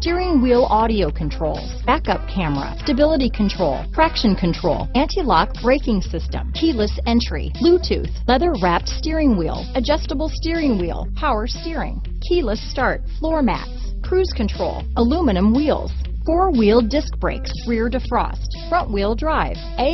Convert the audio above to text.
steering wheel audio controls, backup camera, stability control, traction control, anti-lock braking system, keyless entry, Bluetooth, leather wrapped steering wheel, adjustable steering wheel, power steering, keyless start, floor mats, cruise control, aluminum wheels, four-wheel disc brakes, rear defrost, front wheel drive, AM